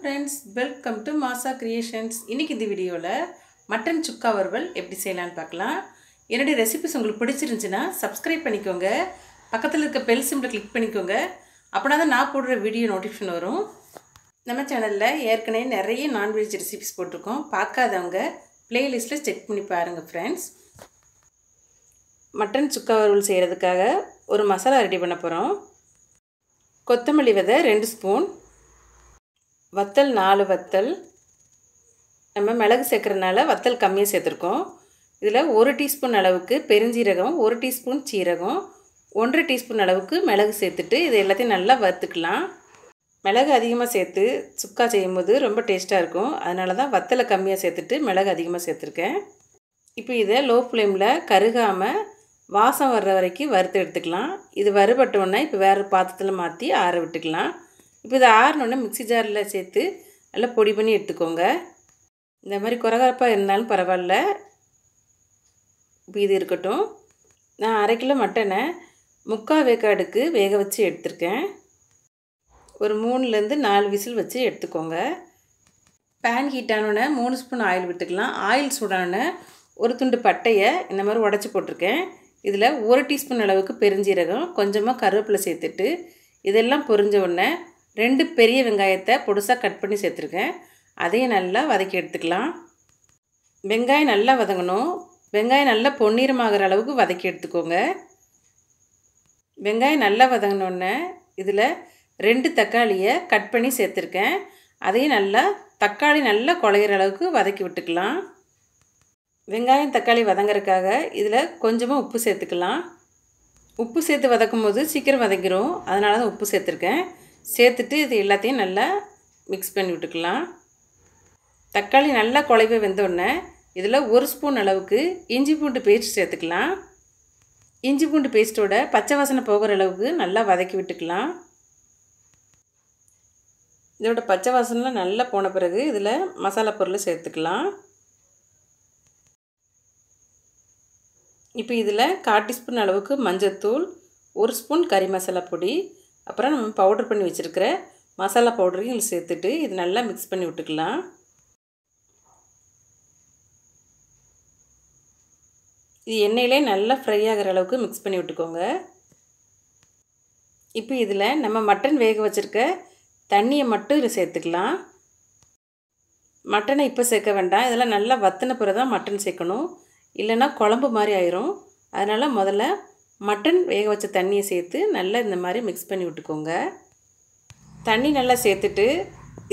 Friends welcome to Masa creations இன்றைக்கி இந்த வீடியோவில் மட்டன் சுக்கா வறுவல் எப்படி செய்யலான்னு பார்க்கலாம். என்னுடைய ரெசிபிஸ் உங்களுக்கு பிடிச்சிருந்துச்சின்னா சப்ஸ்கிரைப் பண்ணிக்கோங்க. பக்கத்தில் இருக்க பெல் சிம்பிளை கிளிக் பண்ணிக்கோங்க. அப்படின்னா தான் நான் போடுற வீடியோ நோட்டிஃபிகேஷன் வரும். நம்ம சேனலில் ஏற்கனவே நிறைய நான்வெஜ் ரெசிபிஸ் போட்டிருக்கோம். பார்க்காதவங்க ப்ளேலிஸ்ட்டில் செக் பண்ணி பாருங்கள் ஃப்ரெண்ட்ஸ் மட்டன் சுக்கா வறுவல் செய்கிறதுக்காக ஒரு மசாலா ரெடி பண்ண போகிறோம் கொத்தமல்லி விதை ரெண்டு ஸ்பூன் வத்தல் நாலு வத்தல். நம்ம மிளகு சேர்க்குறதுனால வத்தல் கம்மியாக சேர்த்துருக்கோம். இதில் ஒரு டீஸ்பூன் அளவுக்கு பெருஞ்சீரகம் ஒரு டீஸ்பூன் சீரகம் ஒன்றரை டீஸ்பூன் அளவுக்கு மிளகு சேர்த்துட்டு இது எல்லாத்தையும் நல்லா வறுத்துக்கலாம். மிளகு அதிகமாக சேர்த்து சுக்கா செய்யும்போது ரொம்ப டேஸ்ட்டாக இருக்கும். அதனால தான் வத்தலை கம்மியாக சேர்த்துட்டு மிளகு அதிகமாக சேர்த்துருக்கேன். இப்போ இதை லோ ஃப்ளேமில் கருகாமல் வாசம் வர்ற வரைக்கும் வறுத்து எடுத்துக்கலாம். இது வறுபட்டோன்னே இப்போ வேறு பாத்திரத்தில் மாற்றி ஆற விட்டுக்கலாம். இப்போ இதை ஆறினோடனே மிக்சி ஜாரில் சேர்த்து நல்லா பொடி பண்ணி எடுத்துக்கோங்க. இந்த மாதிரி குறகரப்பாக இருந்தாலும் பரவாயில்ல. இப்போ இது இருக்கட்டும். நான் அரை கிலோ மட்டனை முக்கால் வேக்காடுக்கு வேக வச்சு எடுத்திருக்கேன். ஒரு மூணுலேருந்து நாலு விசில் வச்சு எடுத்துக்கோங்க. பேன் ஹீட் ஆனோடனே மூணு ஸ்பூன் ஆயில் விட்டுக்கலாம். ஆயில் சூடானோடனே ஒரு துண்டு பட்டையை இந்த மாதிரி உடச்சி போட்டிருக்கேன். இதில் ஒரு டீஸ்பூன் அளவுக்கு பெருஞ்சீரகம் கொஞ்சமாக கருவேப்பிலை சேர்த்துட்டு இதெல்லாம் பொரிஞ்ச உடனே ரெண்டு பெரிய வெங்காயத்தை பொடுசாக கட் பண்ணி சேர்த்துருக்கேன். அதையும் நல்லா வதக்கி எடுத்துக்கலாம். வெங்காயம் நல்லா வதங்கணும். வெங்காயம் நல்லா பொன்னிறமாகிற அளவுக்கு வதக்கி எடுத்துக்கோங்க. வெங்காயம் நல்லா வதங்கினோடனே இதில் ரெண்டு தக்காளியை கட் பண்ணி சேர்த்துருக்கேன். அதையும் நல்லா தக்காளி நல்லா குழையிற அளவுக்கு வதக்கி விட்டுக்கலாம். வெங்காயம் தக்காளி வதங்குறதுக்காக இதில் கொஞ்சமாக உப்பு சேர்த்துக்கலாம். உப்பு சேர்த்து வதக்கும் போது சீக்கிரம் வதங்கிடும் அதனால தான் உப்பு சேர்த்துருக்கேன். சேர்த்துட்டு இது எல்லாத்தையும் நல்லா மிக்ஸ் பண்ணி விட்டுக்கலாம். தக்காளி நல்லா குழைவை வெந்தோடனே இதில் ஒரு ஸ்பூன் அளவுக்கு இஞ்சி பூண்டு பேஸ்ட் சேர்த்துக்கலாம். இஞ்சி பூண்டு பேஸ்ட்டோட பச்சை வாசனை போகிற அளவுக்கு நல்லா வதக்கி விட்டுக்கலாம். இதோட பச்சை வாசனைலாம் நல்லா போன பிறகு இதில் மசாலா பொருளை சேர்த்துக்கலாம். இப்போ இதில் கால் டீஸ்பூன் அளவுக்கு மஞ்சத்தூள் ஒரு ஸ்பூன் கறி மசாலா பொடி அப்புறம் நம்ம பவுடர் பண்ணி வச்சுருக்கிற மசாலா பவுடரையும் இதில் சேர்த்துட்டு இது நல்லா மிக்ஸ் பண்ணி விட்டுக்கலாம். இது எண்ணெயிலே நல்லா ஃப்ரை ஆகிற அளவுக்கு மிக்ஸ் பண்ணி விட்டுக்கோங்க. இப்போ இதில் நம்ம மட்டன் வேக வச்சுருக்க தண்ணியை மட்டும் இதில் சேர்த்துக்கலாம். மட்டனை இப்போ சேர்க்க வேண்டாம். இதெல்லாம் நல்லா வத்தின பிறகு தான் மட்டன் சேர்க்கணும். இல்லைன்னா குழம்பு மாதிரி ஆயிரும். அதனால் முதல்ல மட்டன் வேக வச்ச தண்ணியை சேர்த்து நல்லா இந்த மாதிரி மிக்ஸ் பண்ணி விட்டுக்கோங்க. தண்ணி நல்லா சேர்த்துட்டு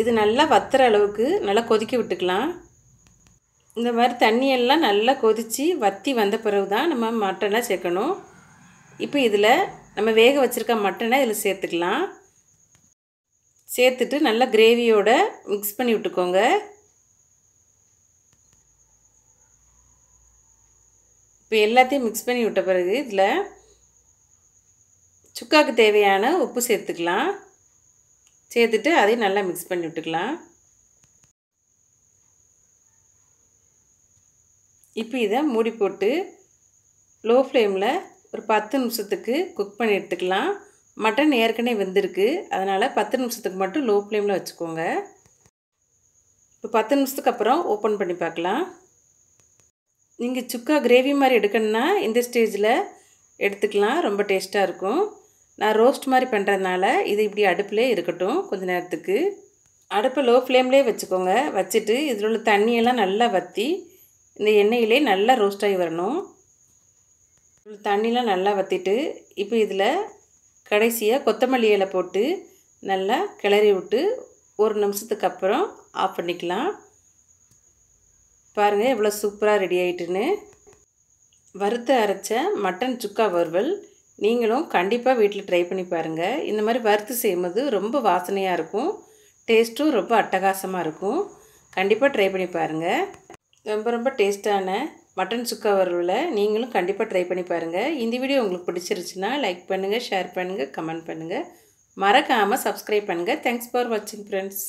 இது நல்லா வத்துற அளவுக்கு நல்லா கொதிக்க விட்டுக்கலாம். இந்த மாதிரி தண்ணியெல்லாம் நல்லா கொதித்து வற்றி வந்த பிறகு தான் நம்ம மட்டனை சேர்க்கணும். இப்போ இதில் நம்ம வேக வச்சுருக்க மட்டனை இதில் சேர்த்துக்கலாம். சேர்த்துட்டு நல்லா கிரேவியோட மிக்ஸ் பண்ணி விட்டுக்கோங்க. இப்போ எல்லாத்தையும் மிக்ஸ் பண்ணி விட்ட பிறகு இதில் சுக்காவுக்கு தேவையான உப்பு சேர்த்துக்கலாம். சேர்த்துட்டு அதையும் நல்லா மிக்ஸ் பண்ணி விட்டுக்கலாம். இப்போ இதை மூடி போட்டு லோ ஃப்ளேமில் ஒரு பத்து நிமிஷத்துக்கு குக் பண்ணி எடுத்துக்கலாம். மட்டன் ஏற்கனவே வெந்திருக்கு. அதனால் பத்து நிமிஷத்துக்கு மட்டும் லோ ஃப்ளேமில் வச்சுக்கோங்க. இப்போ பத்து நிமிஷத்துக்கு அப்புறம் ஓப்பன் பண்ணி பார்க்கலாம். நீங்கள் சுக்கா கிரேவி மாதிரி எடுக்கணுன்னா இந்த ஸ்டேஜில் எடுத்துக்கலாம். ரொம்ப டேஸ்ட்டாக இருக்கும். நான் ரோஸ்ட் மாதிரி பண்ணுறதுனால இது இப்படி அடுப்பிலே இருக்கட்டும் கொஞ்ச நேரத்துக்கு. அடுப்பை லோ ஃப்ளேம்லேயே வச்சுக்கோங்க. வச்சுட்டு இதில் உள்ள தண்ணியெல்லாம் நல்லா வற்றி இந்த எண்ணெயிலே நல்லா ரோஸ்ட் ஆகி வரணும். தண்ணிலாம் நல்லா வற்றிட்டு இப்போ இதில் கடைசியாக கொத்தமல்லி இலை போட்டு நல்லா கிளறி விட்டு ஒரு நிமிஷத்துக்கு அப்புறம் ஆஃப் பண்ணிக்கலாம். பாருங்கள் எவ்வளோ சூப்பராக ரெடி ஆகிட்டுன்னு வறுத்து அரைச்ச மட்டன் சுக்கா வறுவல் நீங்களும் கண்டிப்பாக வீட்டில் ட்ரை பண்ணி பாருங்கள் இந்த மாதிரி வறுத்து செய்யும்போது ரொம்ப வாசனையாக இருக்கும். டேஸ்ட்டும் ரொம்ப அட்டகாசமாக இருக்கும். கண்டிப்பாக ட்ரை பண்ணி பாருங்கள் ரொம்ப ரொம்ப டேஸ்ட்டான மட்டன் சுக்கா வறுவலை நீங்களும் கண்டிப்பாக ட்ரை பண்ணி பாருங்கள் இந்த வீடியோ உங்களுக்கு பிடிச்சிருச்சுன்னா லைக் பண்ணுங்கள் ஷேர் பண்ணுங்கள் கமெண்ட் பண்ணுங்கள் மறக்காமல் சப்ஸ்கிரைப் பண்ணுங்கள் தேங்க்ஸ் ஃபார் வாட்சிங் ஃப்ரெண்ட்ஸ்